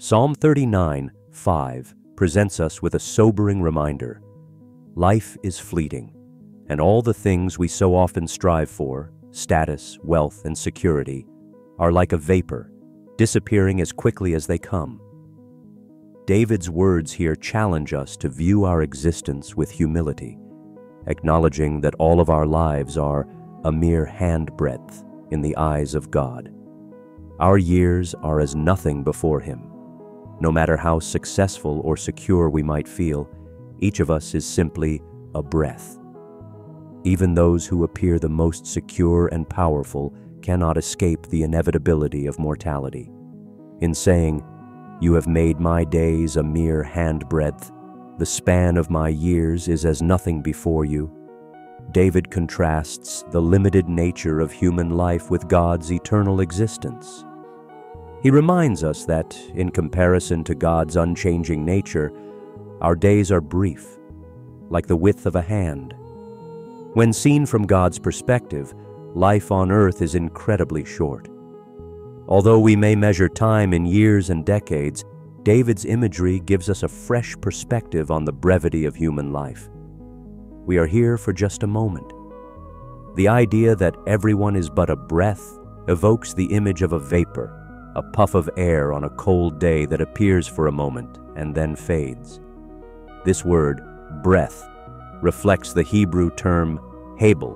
Psalm 39, 5 presents us with a sobering reminder. Life is fleeting, and all the things we so often strive for, status, wealth, and security, are like a vapor, disappearing as quickly as they come. David's words here challenge us to view our existence with humility, acknowledging that all of our lives are a mere handbreadth in the eyes of God. Our years are as nothing before Him. No matter how successful or secure we might feel, each of us is simply a breath. Even those who appear the most secure and powerful cannot escape the inevitability of mortality. In saying, You have made my days a mere handbreadth, the span of my years is as nothing before you, David contrasts the limited nature of human life with God's eternal existence. He reminds us that, in comparison to God's unchanging nature, our days are brief, like the width of a hand. When seen from God's perspective, life on earth is incredibly short. Although we may measure time in years and decades, David's imagery gives us a fresh perspective on the brevity of human life. We are here for just a moment. The idea that everyone is but a breath evokes the image of a vapor, a puff of air on a cold day that appears for a moment and then fades. This word, breath, reflects the Hebrew term hebel,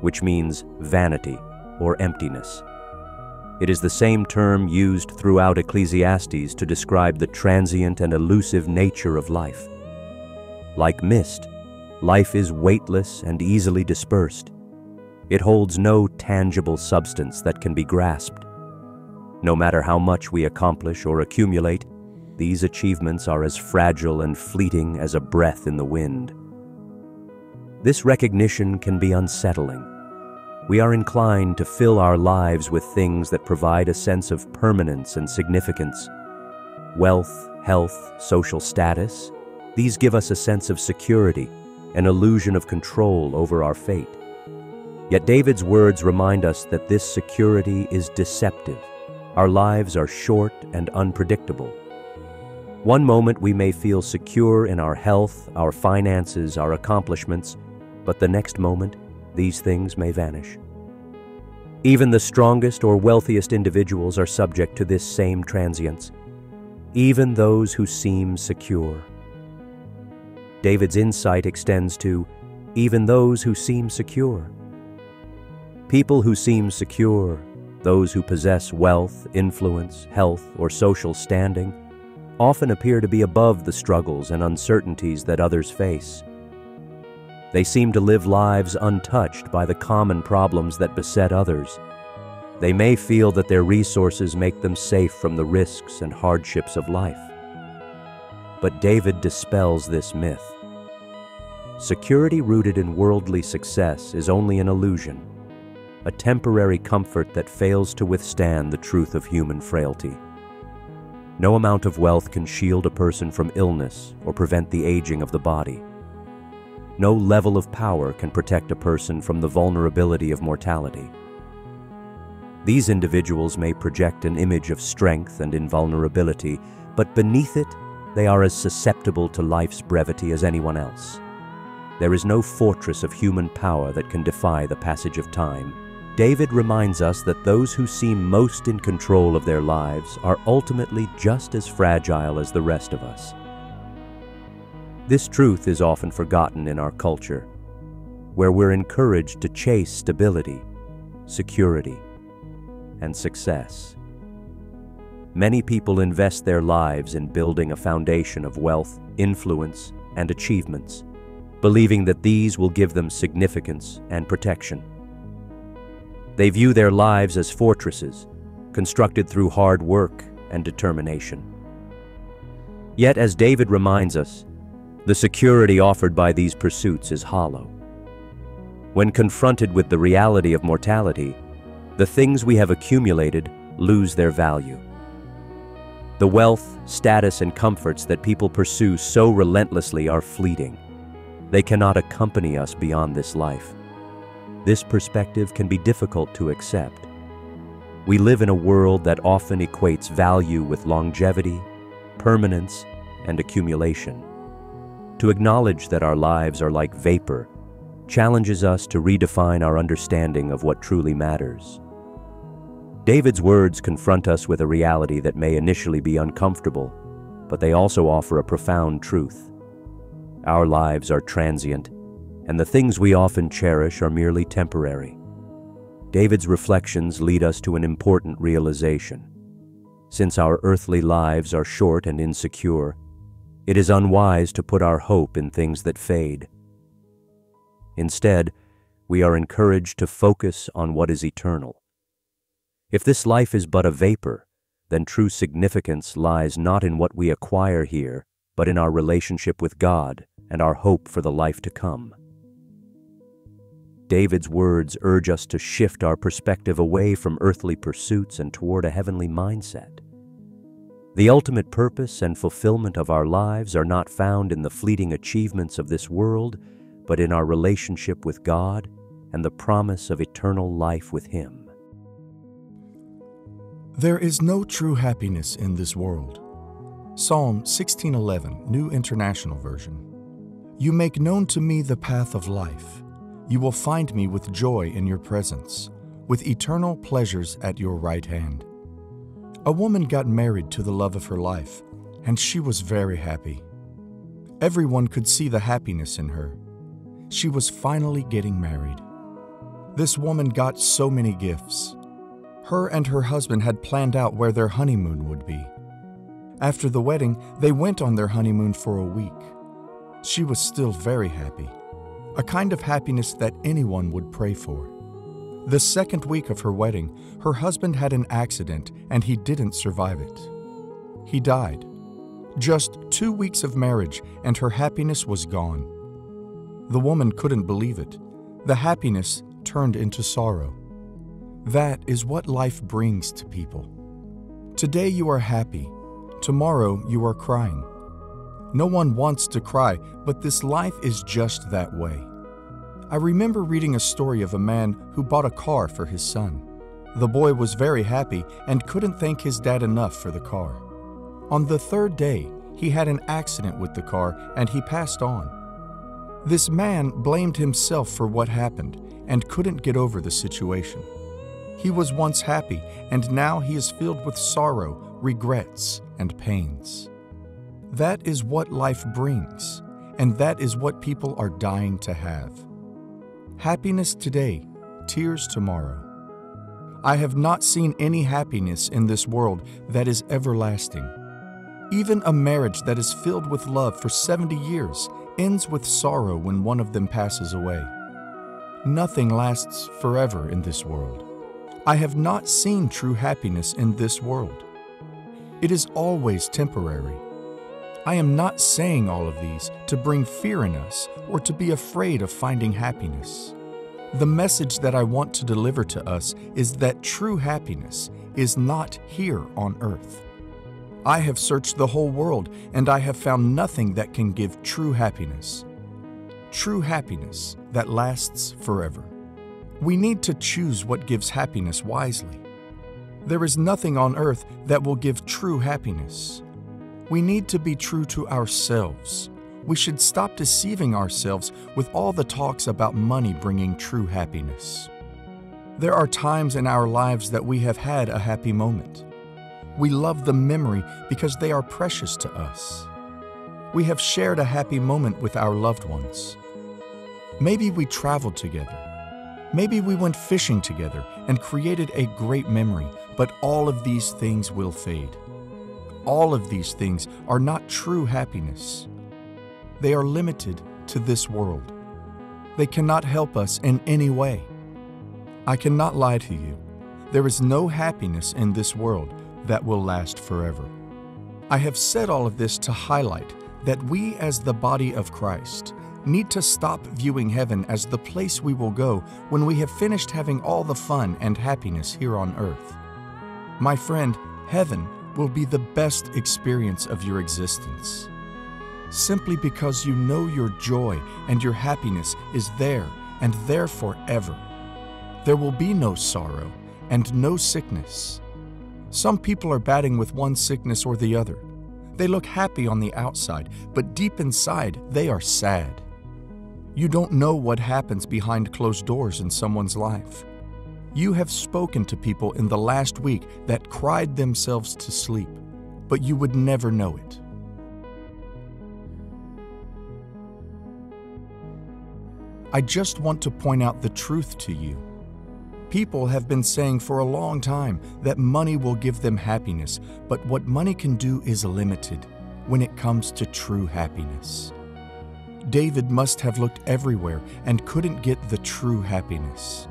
which means vanity or emptiness. It is the same term used throughout Ecclesiastes to describe the transient and elusive nature of life. Like mist, life is weightless and easily dispersed. It holds no tangible substance that can be grasped. No matter how much we accomplish or accumulate, these achievements are as fragile and fleeting as a breath in the wind. This recognition can be unsettling. We are inclined to fill our lives with things that provide a sense of permanence and significance. Wealth, health, social status, these give us a sense of security, an illusion of control over our fate. Yet David's words remind us that this security is deceptive. Our lives are short and unpredictable. One moment we may feel secure in our health, our finances, our accomplishments, but the next moment, these things may vanish. Even the strongest or wealthiest individuals are subject to this same transience, even those who seem secure. David's insight extends to even those who seem secure. People who seem secure, those who possess wealth, influence, health, or social standing, often appear to be above the struggles and uncertainties that others face. They seem to live lives untouched by the common problems that beset others. They may feel that their resources make them safe from the risks and hardships of life. But David dispels this myth. Security rooted in worldly success is only an illusion, a temporary comfort that fails to withstand the truth of human frailty. No amount of wealth can shield a person from illness or prevent the aging of the body. No level of power can protect a person from the vulnerability of mortality. These individuals may project an image of strength and invulnerability, but beneath it, they are as susceptible to life's brevity as anyone else. There is no fortress of human power that can defy the passage of time. David reminds us that those who seem most in control of their lives are ultimately just as fragile as the rest of us. This truth is often forgotten in our culture, where we're encouraged to chase stability, security, and success. Many people invest their lives in building a foundation of wealth, influence, and achievements, believing that these will give them significance and protection. They view their lives as fortresses, constructed through hard work and determination. Yet, as David reminds us, the security offered by these pursuits is hollow. When confronted with the reality of mortality, the things we have accumulated lose their value. The wealth, status, and comforts that people pursue so relentlessly are fleeting. They cannot accompany us beyond this life. This perspective can be difficult to accept. We live in a world that often equates value with longevity, permanence, and accumulation. To acknowledge that our lives are like vapor challenges us to redefine our understanding of what truly matters. David's words confront us with a reality that may initially be uncomfortable, but they also offer a profound truth. Our lives are transient, and the things we often cherish are merely temporary. David's reflections lead us to an important realization. Since our earthly lives are short and insecure, it is unwise to put our hope in things that fade. Instead, we are encouraged to focus on what is eternal. If this life is but a vapor, then true significance lies not in what we acquire here, but in our relationship with God and our hope for the life to come. David's words urge us to shift our perspective away from earthly pursuits and toward a heavenly mindset. The ultimate purpose and fulfillment of our lives are not found in the fleeting achievements of this world, but in our relationship with God and the promise of eternal life with Him. There is no true happiness in this world. Psalm 1611, New International Version. You make known to me the path of life. You will find me with joy in your presence, with eternal pleasures at your right hand. A woman got married to the love of her life, and she was very happy. Everyone could see the happiness in her. She was finally getting married. This woman got so many gifts. Her and her husband had planned out where their honeymoon would be. After the wedding, they went on their honeymoon for a week. She was still very happy a kind of happiness that anyone would pray for. The second week of her wedding, her husband had an accident and he didn't survive it. He died. Just two weeks of marriage and her happiness was gone. The woman couldn't believe it. The happiness turned into sorrow. That is what life brings to people. Today you are happy, tomorrow you are crying. No one wants to cry, but this life is just that way. I remember reading a story of a man who bought a car for his son. The boy was very happy and couldn't thank his dad enough for the car. On the third day, he had an accident with the car and he passed on. This man blamed himself for what happened and couldn't get over the situation. He was once happy and now he is filled with sorrow, regrets, and pains. That is what life brings, and that is what people are dying to have. Happiness today, tears tomorrow. I have not seen any happiness in this world that is everlasting. Even a marriage that is filled with love for 70 years ends with sorrow when one of them passes away. Nothing lasts forever in this world. I have not seen true happiness in this world. It is always temporary. I am not saying all of these to bring fear in us or to be afraid of finding happiness. The message that I want to deliver to us is that true happiness is not here on earth. I have searched the whole world and I have found nothing that can give true happiness. True happiness that lasts forever. We need to choose what gives happiness wisely. There is nothing on earth that will give true happiness. We need to be true to ourselves. We should stop deceiving ourselves with all the talks about money bringing true happiness. There are times in our lives that we have had a happy moment. We love the memory because they are precious to us. We have shared a happy moment with our loved ones. Maybe we traveled together. Maybe we went fishing together and created a great memory, but all of these things will fade all of these things are not true happiness. They are limited to this world. They cannot help us in any way. I cannot lie to you. There is no happiness in this world that will last forever. I have said all of this to highlight that we, as the body of Christ, need to stop viewing heaven as the place we will go when we have finished having all the fun and happiness here on earth. My friend, heaven will be the best experience of your existence. Simply because you know your joy and your happiness is there and there forever. There will be no sorrow and no sickness. Some people are batting with one sickness or the other. They look happy on the outside, but deep inside, they are sad. You don't know what happens behind closed doors in someone's life. You have spoken to people in the last week that cried themselves to sleep, but you would never know it. I just want to point out the truth to you. People have been saying for a long time that money will give them happiness, but what money can do is limited when it comes to true happiness. David must have looked everywhere and couldn't get the true happiness.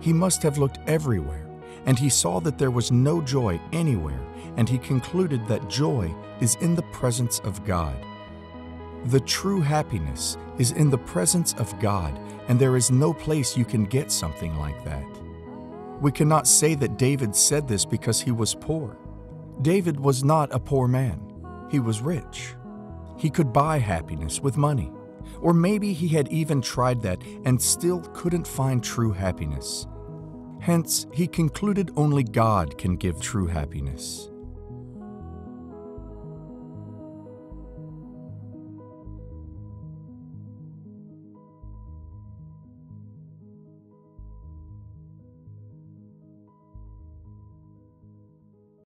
He must have looked everywhere, and he saw that there was no joy anywhere, and he concluded that joy is in the presence of God. The true happiness is in the presence of God, and there is no place you can get something like that. We cannot say that David said this because he was poor. David was not a poor man, he was rich. He could buy happiness with money. Or maybe he had even tried that and still couldn't find true happiness. Hence, he concluded only God can give true happiness.